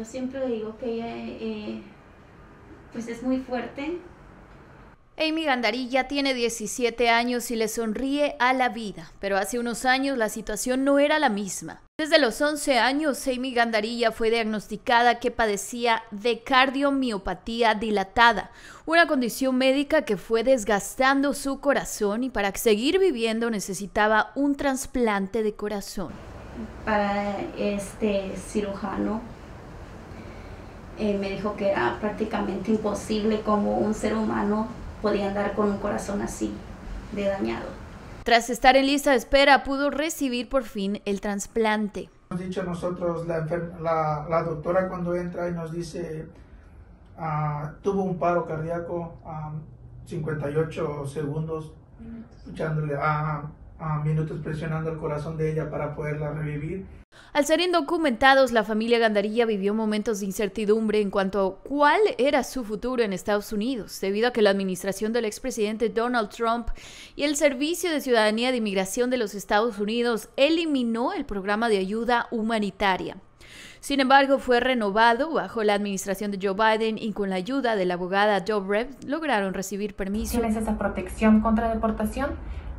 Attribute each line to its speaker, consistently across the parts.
Speaker 1: Yo siempre le digo que ella eh, pues es muy fuerte.
Speaker 2: Amy Gandarilla tiene 17 años y le sonríe a la vida, pero hace unos años la situación no era la misma. Desde los 11 años, Amy Gandarilla fue diagnosticada que padecía de cardiomiopatía dilatada, una condición médica que fue desgastando su corazón y para seguir viviendo necesitaba un trasplante de corazón.
Speaker 1: Para este cirujano eh, me dijo que era prácticamente imposible como un ser humano podía andar con un corazón así, de dañado.
Speaker 2: Tras estar en lista de espera, pudo recibir por fin el trasplante.
Speaker 3: Hemos dicho nosotros, la, la, doctora cuando entra y nos dice, uh, tuvo un paro cardíaco a 58 segundos, escuchándole a minutos presionando el corazón de ella para poderla revivir.
Speaker 2: Al ser indocumentados, la familia Gandarilla vivió momentos de incertidumbre en cuanto a cuál era su futuro en Estados Unidos, debido a que la administración del expresidente Donald Trump y el Servicio de Ciudadanía de Inmigración de los Estados Unidos eliminó el programa de ayuda humanitaria. Sin embargo, fue renovado bajo la administración de Joe Biden y con la ayuda de la abogada Joe Rev lograron recibir permiso.
Speaker 4: Tienes esa protección contra deportación,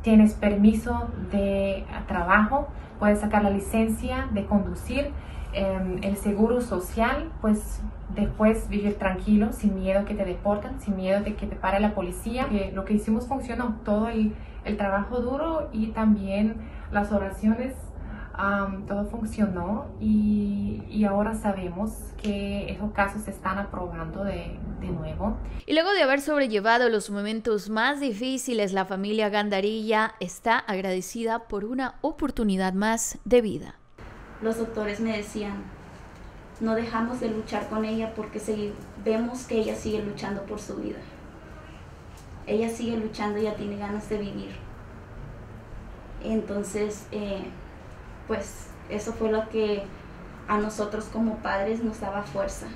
Speaker 4: tienes permiso de trabajo, puedes sacar la licencia de conducir, em, el seguro social, pues después vivir tranquilo, sin miedo que te deporten, sin miedo de que te pare la policía. Lo que hicimos funcionó, todo el trabajo duro y también las oraciones todo funcionó y, y, ahora sabemos que esos casos se están aprobando de, de, nuevo.
Speaker 2: Y luego de haber sobrellevado los momentos más difíciles, la familia Gandarilla está agradecida por una oportunidad más de vida.
Speaker 1: Los doctores me decían, no dejamos de luchar con ella porque vemos que ella sigue luchando por su vida. Ella sigue luchando, ella tiene ganas de vivir. Entonces, eh, pues eso fue lo que a nosotros como padres nos daba fuerza.